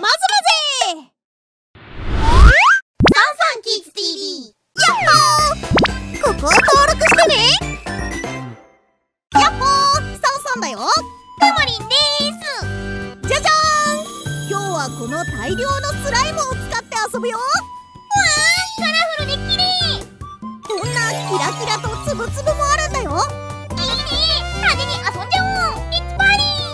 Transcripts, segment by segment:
まずまぜンンキッズ TV やっほー。ここを登録してね。やっほー。サンサンだよ。マリンです。じゃじゃーん。今日はこの大量のスライムを使って遊ぶよ。わーカラフルで綺麗んなキラキラとつぶつぶもあるんだよ。いいね。派手に遊んじゃおう。ッパーリー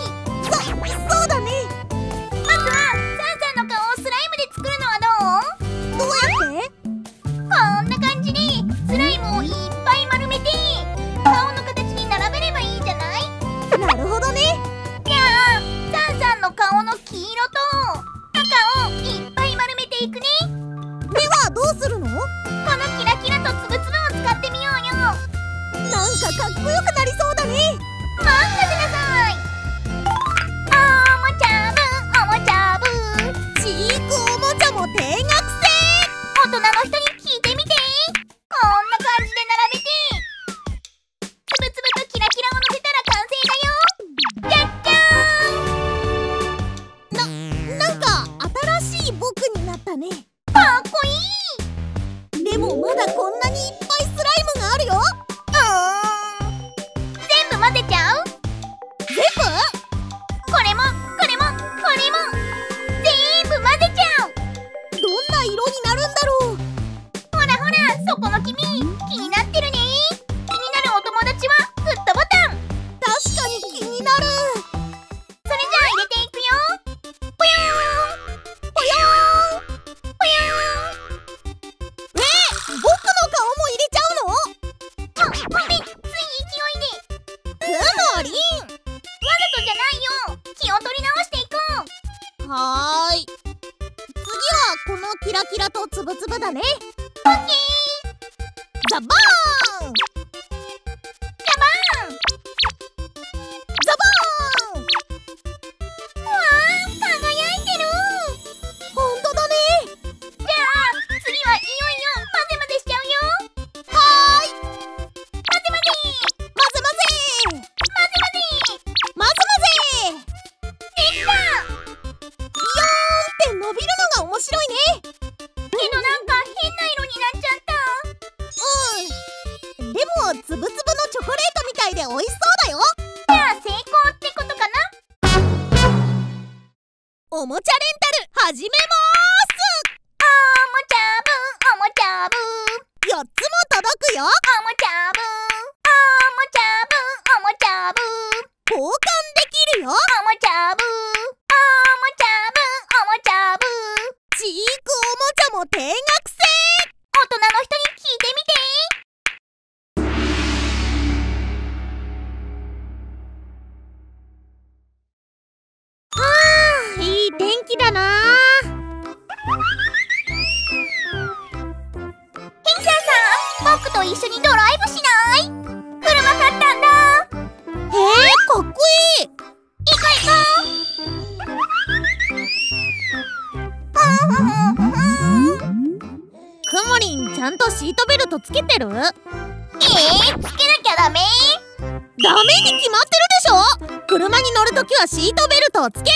乗るときはシートベルトをつける。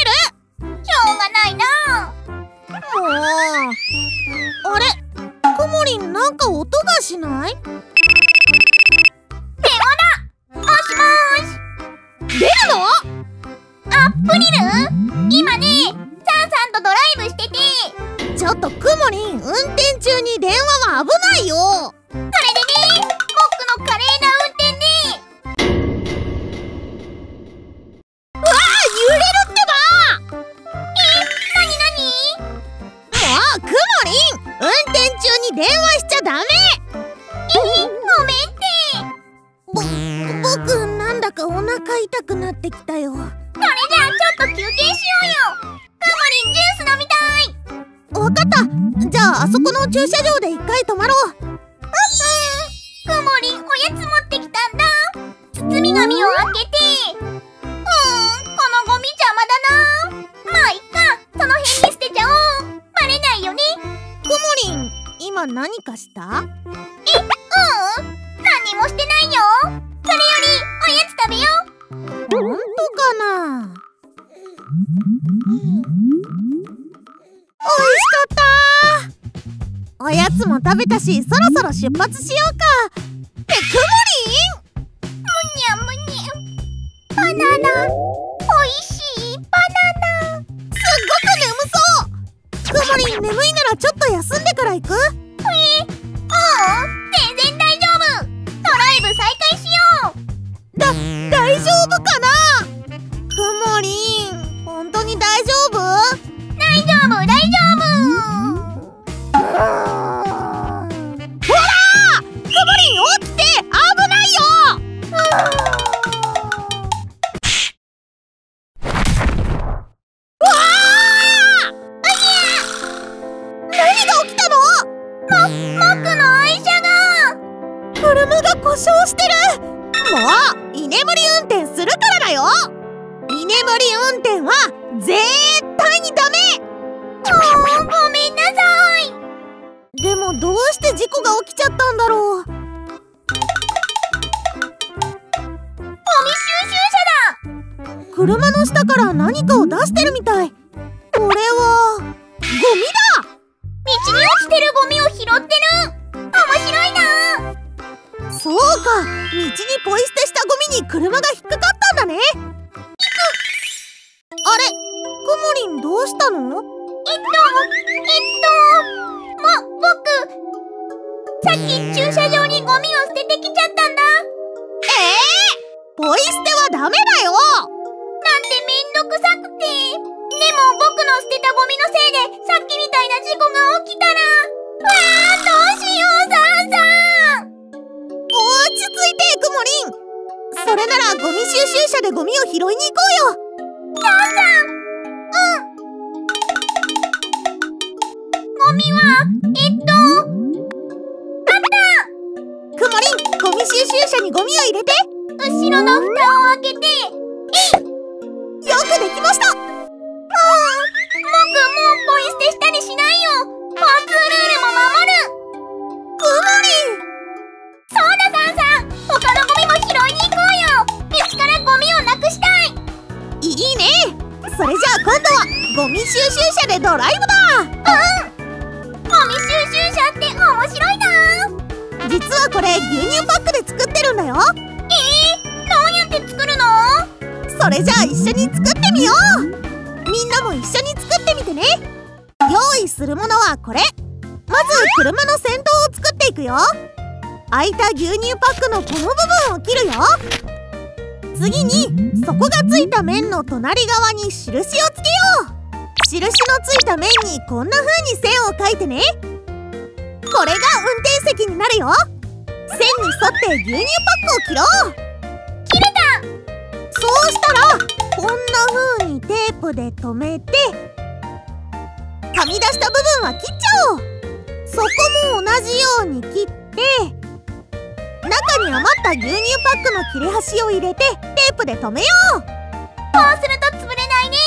しょうがないな。もうあれ？コモリンなんか音がしない？電話だ。もしもし。出るの？アップリル？今ねサンさんとドライブしてて。ちょっとクモリン運転中に電話は危ないよ。電話しちゃダメ。えごめんって。ぼ、僕なんだかお腹痛くなってきたよ。それじゃあちょっと休憩しようよ。カモリんジュース飲みたい。わかった。じゃああそこの駐車場で一回泊まろう。うんカモおやつ持ってきたんだ。包み紙を開けて。今何かした？えうん。何もしてないよ。それよりおやつ食べよほんとかな？おいしかった。おやつも食べたしそろそろ出発しようか。ってくもり？んむにゃむにゃ。バナナ。おいしいバナナ。すっごく眠そう。くもりん眠いならちょっと休んでから行く。全車の下から何かを出してるみたい。これはゴミだ。道に落ちてるゴミを拾ってる。面白いな。そうか。道にポイ捨てしたゴミに車が引っかかったんだね。あれくもりんどうしたの？えっとえっとも僕さっき駐車場にゴミを捨ててきちゃったんだ。ええポイ捨てはダメだよどくさくて。でも僕の捨てたゴミのせいでさっきみたいな事故が起きたら。わあどうしようさんさん。落ち着いてくもりん。それならゴミ収集車でゴミを拾いに行こうよ。さんさん。うん。ゴミはえっと。くもりんゴミ収集車にゴミを入れて。後ろの蓋を開けてできました。僕もうポイ捨てしたりしないよ。交通ルールも守る。くもりんそうださんさん他のゴミも拾いに行こうよ。道からゴミをなくしたい。いいね。それじゃあ今度はゴミ収集車でドライブだ。ゴミ収集車って面白いな。実はこれ牛乳パックで作ってるんだよそれじゃあ一緒に作ってみよう。みんなも一緒に作ってみてね。用意するものはこれ。まず車の先頭を作っていくよ。空いた牛乳パックのこの部分を切るよ。次に底がついた面の隣側に印をつけよう。印のついた面にこんな風に線を描いてね。これが運転席になるよ。線に沿って牛乳パックを切ろう。そうしたらこんな風にテープで留めてはみ出した部分は切っちゃおう。そこも同じように切って中に余った牛乳パックの切れ端を入れてテープで留めよう。こうすると潰れないね。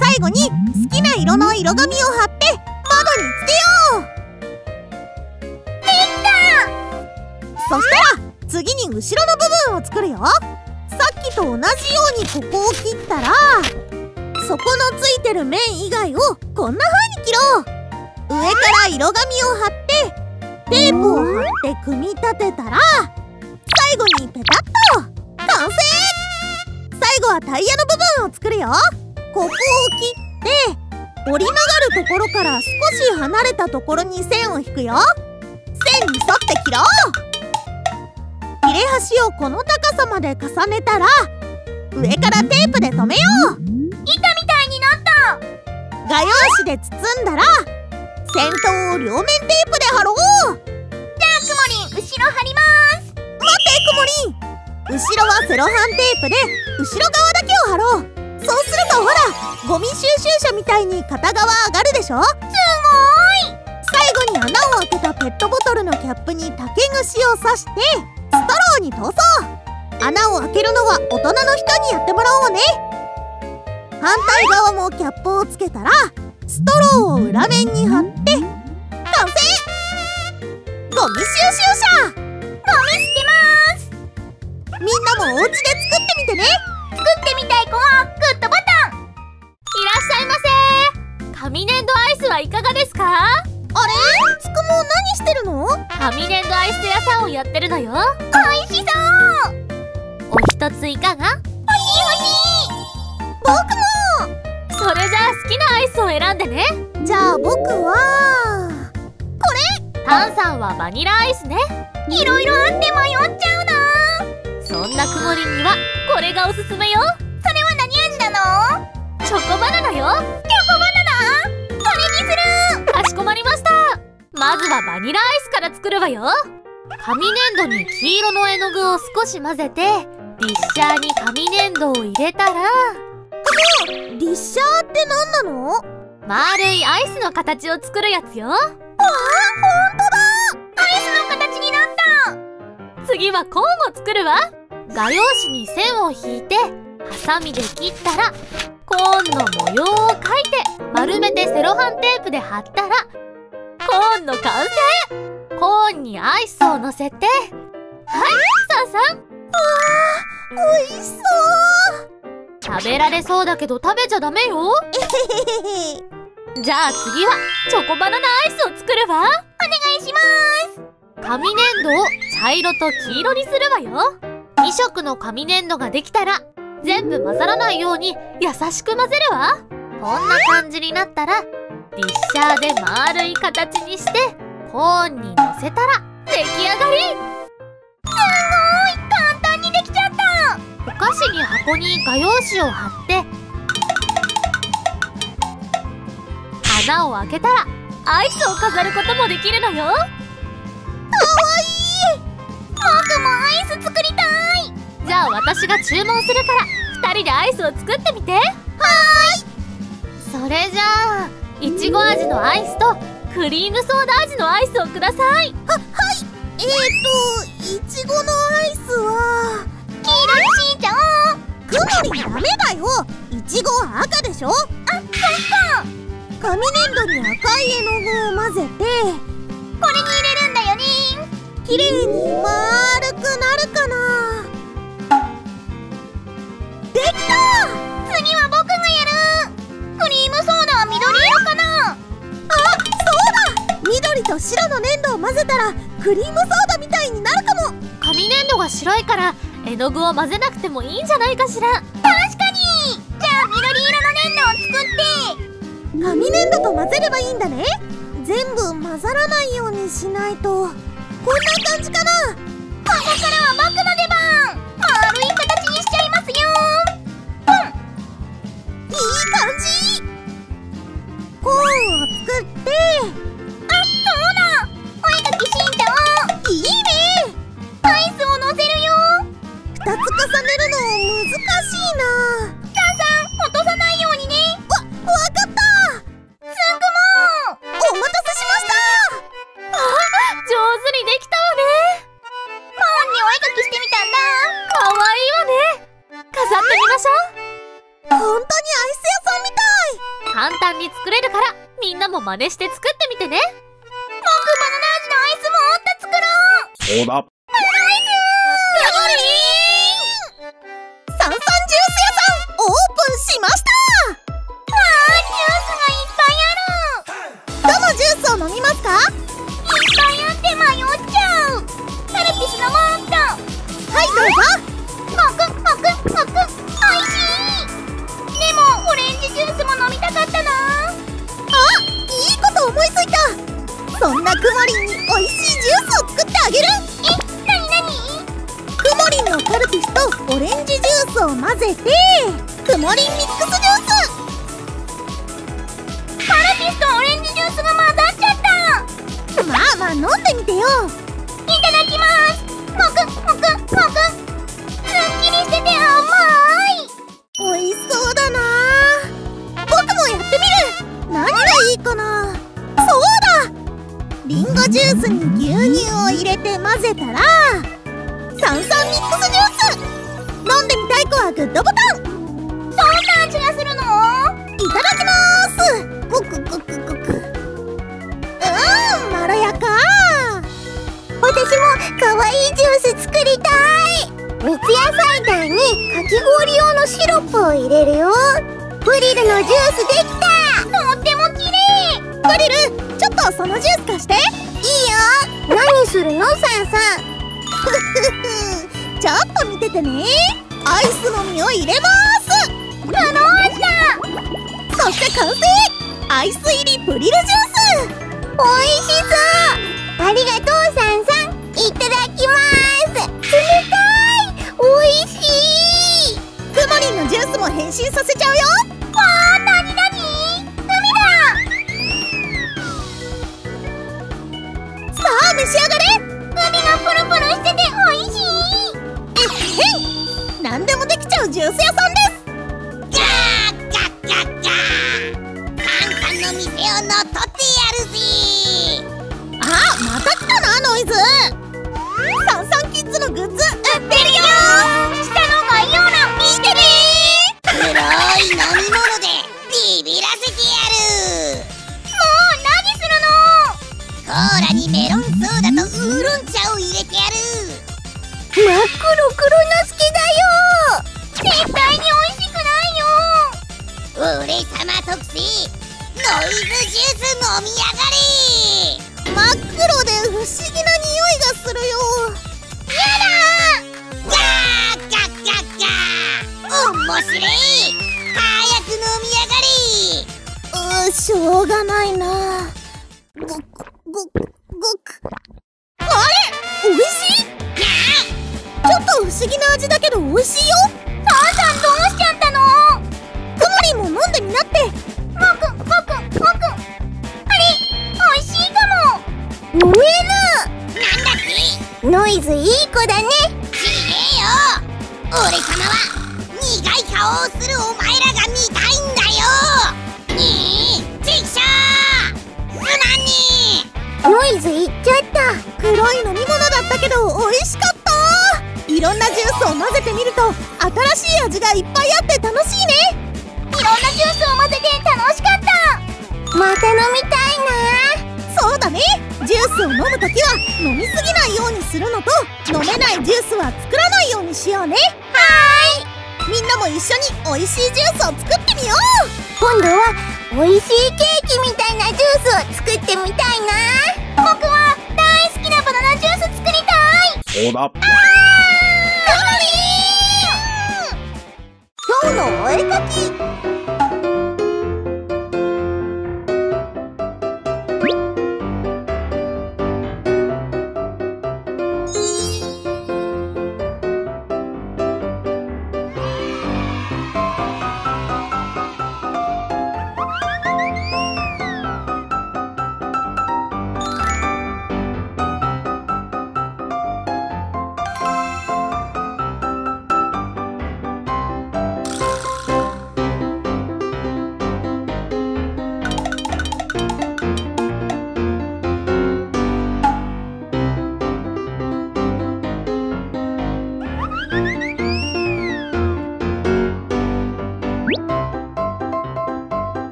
最後に好きな色の色紙を貼って窓につけよう。できた！そしたら次に後ろの部分を作るよ。と同じようにここを切ったらそこのついてる面以外をこんな風に切ろう。上から色紙を貼ってテープを貼って組み立てたら最後にペタッと完成。最後はタイヤの部分を作るよ。ここを切って折り曲がるところから少し離れたところに線を引くよ。線に沿って切ろう。端をこの高さまで重ねたら上からテープで留めよう。板みたいになった。画用紙で包んだら先頭を両面テープで貼ろう。じゃあくもりん後ろ貼ります。待ってくもりん後ろはセロハンテープで後ろ側だけを貼ろう。そうするとほらゴミ収集車みたいに片側上がるでしょ。すごーい。最後に穴を開けたペットボトルのキャップに竹串を刺してストローに通そう穴を開けるのは大人の人にやってもらおうね。反対側もキャップをつけたらストローを裏面に貼って完成。ゴミ収集車。ゴミ捨てます。みんなもお家で作ってみてね。作ってみたい子はグッドボタンいらっしゃいませ紙粘土アイスはいかがですかああれ？つくも何してるの？紙粘土アイス屋さんをやってるのよ。美味しそう。お一ついかが？欲しい欲しい。僕それじゃあ好きなアイスを選んでね。もじゃあ僕はタンさんはバニラアイスね。いろいろあって迷っちゃうな。そんなくもりんにはこれがおすすめよ。それは何味なの？チョコバナナよ。チョコバナナはバニラアイスから作るわよ。紙粘土に黄色の絵の具を少し混ぜてディッシャーに紙粘土を入れたら。リッシャーって何なの？丸いアイスの形を作るやつよ。アイスの形になった！次はコーンを作るわ。画用紙に線を引いてハサミで切ったらコーンの模様を描いて丸めてセロハンテープで貼ったらコーンの完成コーンにアイスを乗せて。はいさあさん。美味しそう。食べられそうだけど食べちゃダメよ。じゃあ次はチョコバナナアイスを作るわ。お願いします。紙粘土を茶色と黄色にするわよ。2色の紙粘土ができたら全部混ざらないように優しく混ぜるわ。こんな感じになったらッシャーで丸い形にしてコーンにのせたら出来上がり。簡単にできちゃった。お菓子に箱に画用紙を貼って穴を開けたらアイスを飾ることもできるのよ。僕もアイス作りたい。じゃあ私が注文するから2人でアイスを作ってみて。はーい。それじゃあいちご味のアイスとクリームソーダ味のアイスをください。えーといちごのアイスは黄色いしーちゃん。くもりダメだよ。いちごは赤でしょ。あそっか紙粘土に赤い絵の具を混ぜてこれに入れるんだよね。綺麗に丸くクリームソーダみたいになるかも。紙粘土が白いから絵の具を混ぜなくてもいいんじゃないかしら。確かに。じゃあ緑色の粘土を作って。紙粘土と混ぜればいいんだね。全部混ざらないようにしないと。こんな感じかな。ここからは僕のついた。そんなくもりんに美味しいジュースを作ってあげる。とオレンジジュースを混ぜてくもりミックス私も可愛いジュース作りたい。三ツ矢サイダーにかき氷用のシロップを入れるよ。フリルのジュースできた。とっても綺麗。ドリルちょっとそのジュース貸して。いいよ。何するのさんさん。ちょっと見ててね。アイスの実を入れます。この味だそして完成。アイス入りプリルジュース。美味しそう。ありがとうさんさん。いただきます。冷たい。美味しい。くもりんのジュースも変身させちゃうよ。わあなになに海ださあ召し上がれ。海がプルプルしてて美味しい。えっへん何でもできちゃうジュース屋さんです。の取ってやるぜ。あまた来たなノイズ。ロンソーダとウーロン茶を入れてやる。真っ黒黒のすけだよ。絶対に美味しくないよ。俺様特製ノイズジュース飲みやがれ。真っ黒で不思議な匂いがするよ。ガーガッガッガー。面白い。早く飲みやがれ。うーしょうがないな。ごくごくごくと不思議な味だけど美味しいよ。母さんどうしちゃったの？くもりんも飲んでみなって。ごくごくごくあれ美味しいかも。飲めなんだってノイズいい子だね。ちげえよ。俺様は苦い顔をするお前らが見たいんだよ。にえちくしょうすまんね。ノイズいっちゃった。黒い飲み物だったけど美味しいと新しい味がいっぱいあって楽しいね。いろんなジュースを混ぜて楽しかった。また飲みたいそうだね。ジュースを飲むときは飲みすぎないようにするのと飲めないジュースは作らないようにしようね。はーい。みんなも一緒に美味しいジュースを作ってみよう。今度は美味しいケーキみたいなジュースを作ってみたいな。僕は大好きなバナナジュース作りたい。そうだ。今日のお絵かき。